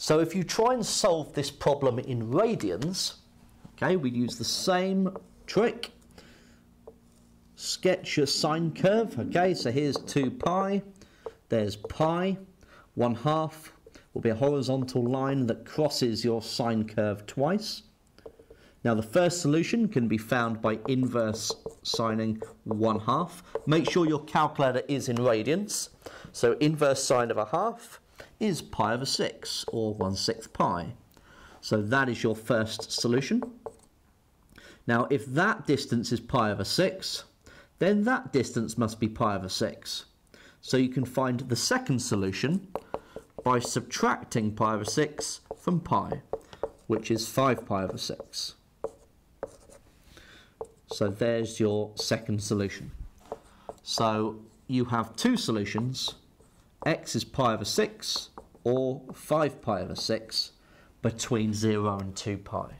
So if you try and solve this problem in radians, okay, we use the same trick. Sketch your sine curve, okay, so here's 2 pi, there's pi, 1 half will be a horizontal line that crosses your sine curve twice. Now the first solution can be found by inverse signing 1 half. Make sure your calculator is in radians. So inverse sine of a half is pi over 6, or 1 6th pi. So that is your first solution. Now, if that distance is pi over 6, then that distance must be pi over 6. So you can find the second solution by subtracting pi over 6 from pi, which is 5 pi over 6. So there's your second solution. So you have two solutions x is pi over 6 or 5 pi over 6 between 0 and 2 pi.